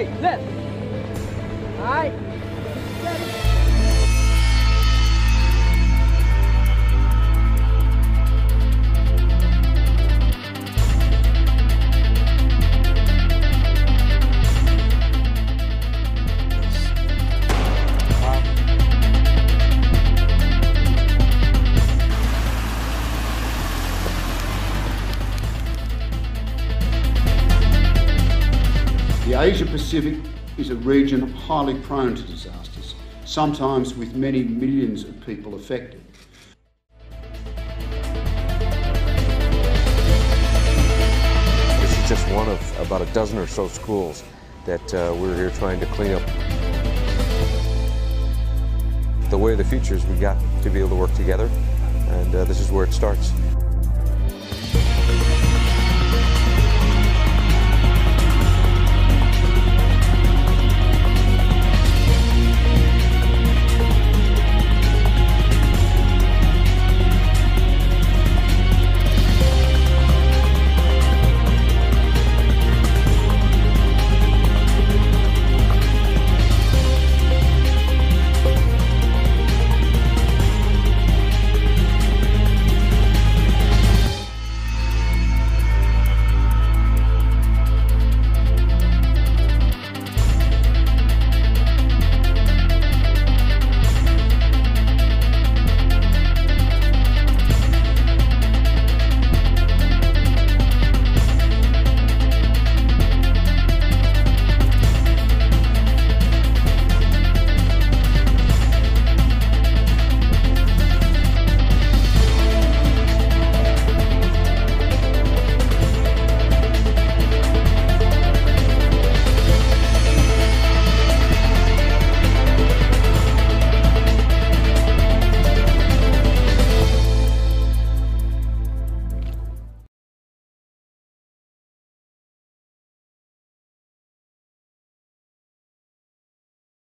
Hey, left. Asia Pacific is a region highly prone to disasters, sometimes with many millions of people affected. This is just one of about a dozen or so schools that uh, we're here trying to clean up. The way of the future is we've got to be able to work together, and uh, this is where it starts.